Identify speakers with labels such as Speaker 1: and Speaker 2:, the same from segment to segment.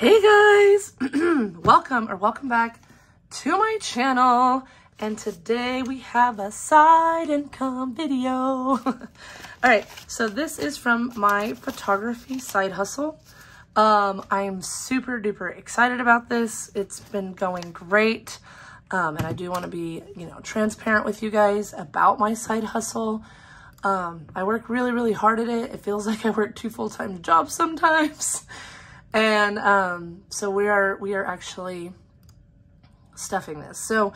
Speaker 1: Hey guys, welcome or welcome back to my channel. And today we have a side income video. All right, so this is from my photography side hustle. Um, I'm super duper excited about this. It's been going great. Um, and I do want to be, you know, transparent with you guys about my side hustle. Um, I work really, really hard at it. It feels like I work two full-time jobs sometimes. And um, so we are we are actually stuffing this. So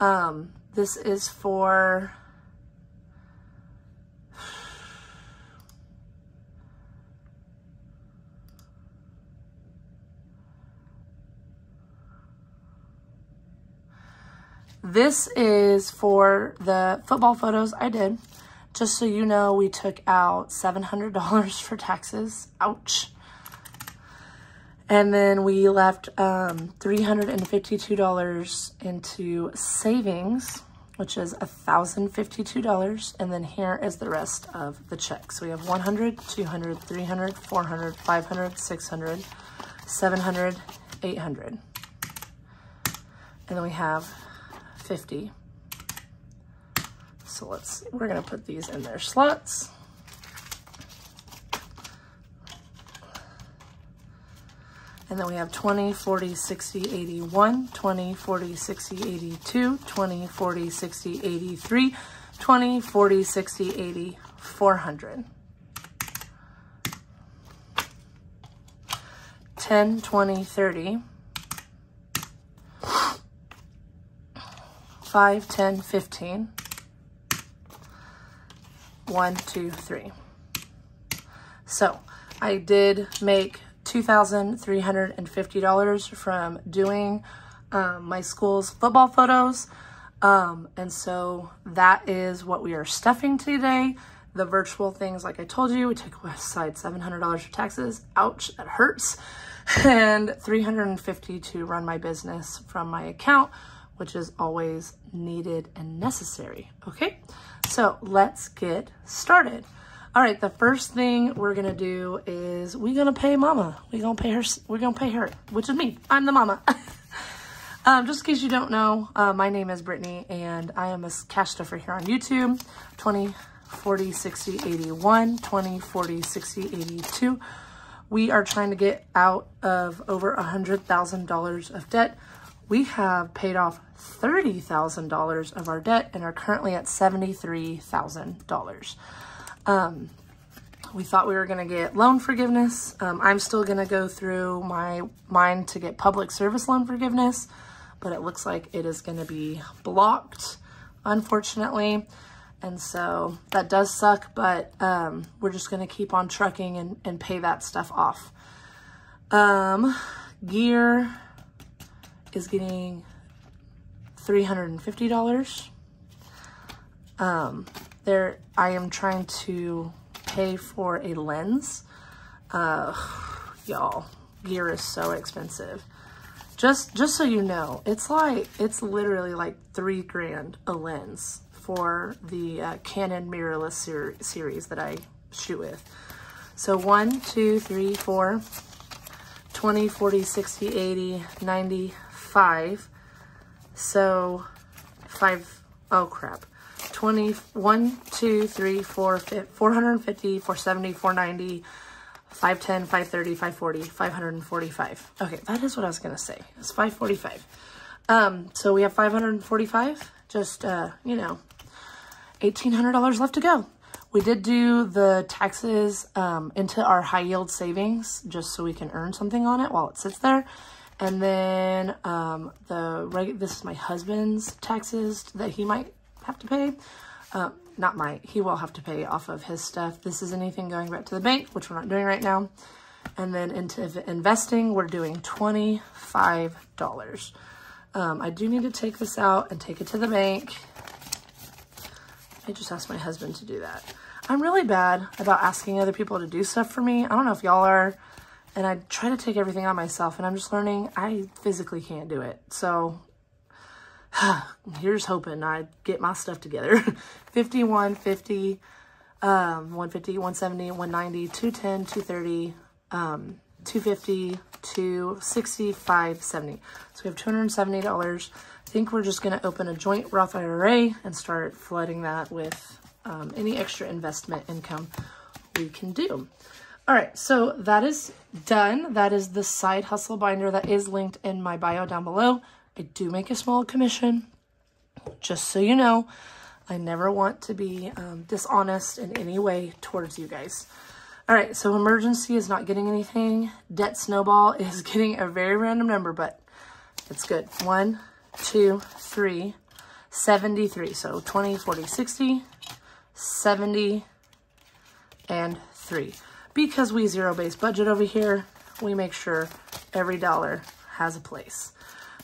Speaker 1: um, this is for This is for the football photos I did. Just so you know, we took out $700 for taxes. Ouch. And then we left um, $352 into savings, which is $1,052. And then here is the rest of the check. So we have 100, 200, 300, 400, 500, 600, 700, 800. And then we have 50. So let's, we're gonna put these in their slots. And then we have 20, 40, 60, 81, 20, 40, 60, 82, 20, 40, 60, 83, 20, 40, 60, 80, 400. 10, 20, 30. 5, 10, 15. 1, 2, 3. So I did make $2,350 from doing um, my school's football photos. Um, and so that is what we are stuffing today. The virtual things, like I told you, we took aside $700 for taxes. Ouch, that hurts. And 350 to run my business from my account, which is always needed and necessary. Okay, so let's get started. All right, the first thing we're gonna do is we're gonna pay mama. We're gonna pay her, we're gonna pay her, which is me. I'm the mama. um, just in case you don't know, uh, my name is Brittany and I am a cash stuffer here on YouTube. 20, 40, 60, 81, 20, 40, 60, 82. We are trying to get out of over a $100,000 of debt. We have paid off $30,000 of our debt and are currently at $73,000. Um, we thought we were going to get loan forgiveness. Um, I'm still going to go through my mine to get public service loan forgiveness, but it looks like it is going to be blocked, unfortunately. And so that does suck, but um, we're just going to keep on trucking and, and pay that stuff off. Um, gear is getting $350. Um, there, I am trying to pay for a lens. Uh, y'all, gear is so expensive. Just, just so you know, it's like, it's literally like three grand a lens for the uh, Canon mirrorless ser series that I shoot with. So one, two, three, four, 20, 40, 60, 80, 95. So five, oh crap. 20, 1, 2, 3, 4, 450, 470, 490, 510, 530, 540, 545. Okay, that is what I was going to say. It's 545. Um, so we have 545, just, uh, you know, $1,800 left to go. We did do the taxes um, into our high yield savings just so we can earn something on it while it sits there. And then um, the this is my husband's taxes that he might have to pay. Uh, not might, he will have to pay off of his stuff. This is anything going back to the bank, which we're not doing right now. And then into investing, we're doing $25. Um, I do need to take this out and take it to the bank. I just asked my husband to do that. I'm really bad about asking other people to do stuff for me. I don't know if y'all are. And I try to take everything on myself and I'm just learning I physically can't do it. So here's hoping I get my stuff together. 51, 50, um, 150, 170, 190, 210, 230, um, 250 to 65 70 So we have $270. I think we're just going to open a joint Roth IRA and start flooding that with um, any extra investment income we can do. All right, so that is done. That is the side hustle binder that is linked in my bio down below. I do make a small commission, just so you know. I never want to be um, dishonest in any way towards you guys. All right, so emergency is not getting anything. Debt snowball is getting a very random number, but it's good. One, two, three, 73. So 20, 40, 60, 70, and three. Because we zero-base budget over here, we make sure every dollar has a place.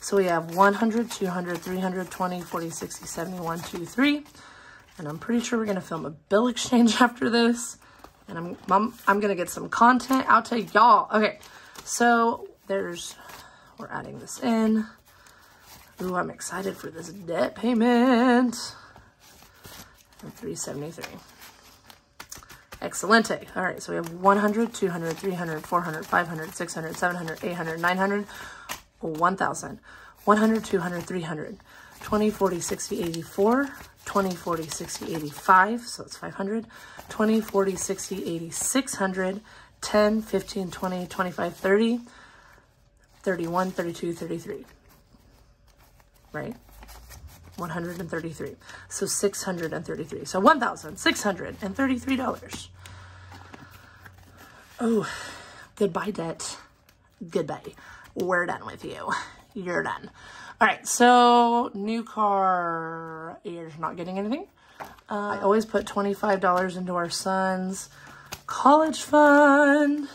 Speaker 1: So we have 100, 200, 300, 20, 40, 60, 70, 1, 2, 3. And I'm pretty sure we're going to film a bill exchange after this. And I'm, I'm, I'm going to get some content out to y'all. Okay, so there's, we're adding this in. Ooh, I'm excited for this debt payment. And 373. Excelente. All right, so we have 100, 200, 300, 400, 500, 600, 700, 800, 900, 1,000, 100, 200, 300, 20, 40, 60, 84, 20, 40, 60, 85, so it's 500, 20, 40, 60, 80, 600, 10, 15, 20, 25, 30, 31, 32, 33, right? 133. So 633. So $1,633. Oh, goodbye debt. Goodbye we're done with you. You're done. All right, so new car, you're not getting anything. Uh, I always put $25 into our son's college fund.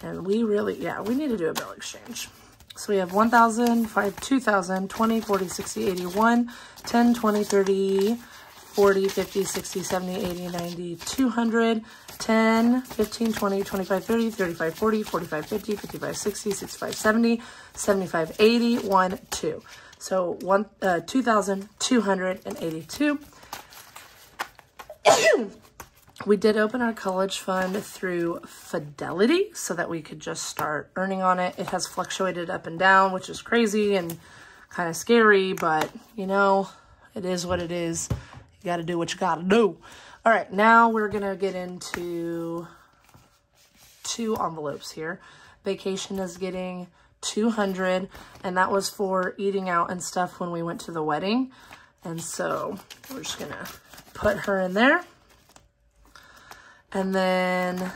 Speaker 1: And we really, yeah, we need to do a bill exchange. So we have 1,000, 5, 2,000, 20, 40, 60, 81, 10, 20, 30, 40, 50, 60, 70, 80, 90, 200, 10, 15, 20, 25, 30, 35, 40, 45, 50, 55, 60, 65, 70, 75, 80, 1, 2. So one, uh, 2,282. we did open our college fund through Fidelity so that we could just start earning on it. It has fluctuated up and down, which is crazy and kind of scary, but you know, it is what it is. Got to do what you got to do. All right, now we're going to get into two envelopes here. Vacation is getting 200 and that was for eating out and stuff when we went to the wedding. And so we're just going to put her in there. And then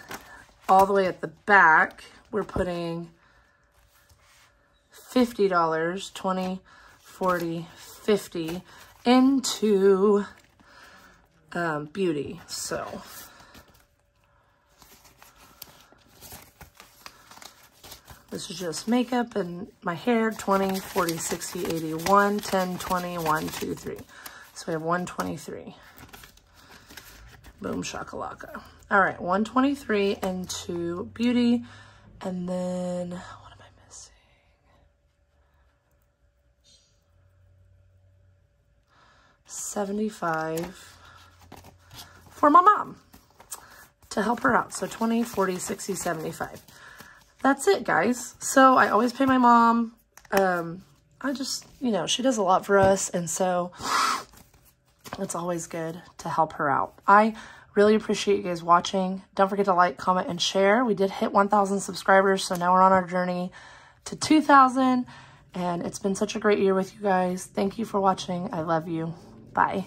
Speaker 1: all the way at the back, we're putting $50, 20, 40, 50 into um, beauty. So this is just makeup and my hair 20, 40, 60, 81, 10, 20, 1, 2, 3. So we have 123. Boom shakalaka. All right, 123 into beauty. And then what am I missing? 75 for my mom to help her out. So 20, 40, 60, 75. That's it, guys. So I always pay my mom. Um, I just, you know, she does a lot for us. And so it's always good to help her out. I really appreciate you guys watching. Don't forget to like, comment, and share. We did hit 1,000 subscribers. So now we're on our journey to 2,000. And it's been such a great year with you guys. Thank you for watching. I love you. Bye.